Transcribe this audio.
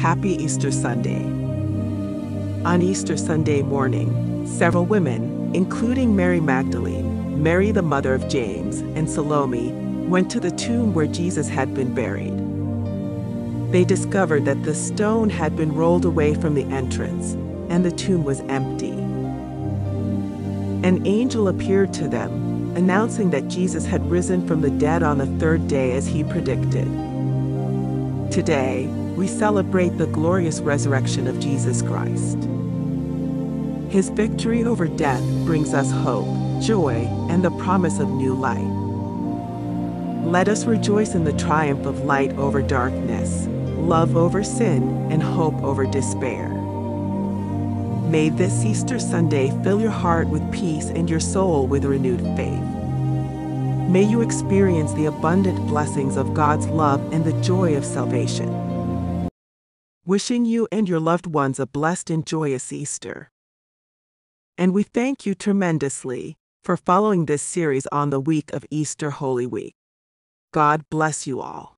Happy Easter Sunday. On Easter Sunday morning, several women, including Mary Magdalene, Mary the mother of James, and Salome, went to the tomb where Jesus had been buried. They discovered that the stone had been rolled away from the entrance, and the tomb was empty. An angel appeared to them, announcing that Jesus had risen from the dead on the third day as he predicted. Today, we celebrate the glorious resurrection of Jesus Christ. His victory over death brings us hope, joy, and the promise of new life. Let us rejoice in the triumph of light over darkness, love over sin, and hope over despair. May this Easter Sunday fill your heart with peace and your soul with renewed faith. May you experience the abundant blessings of God's love and the joy of salvation. Wishing you and your loved ones a blessed and joyous Easter. And we thank you tremendously for following this series on the week of Easter Holy Week. God bless you all.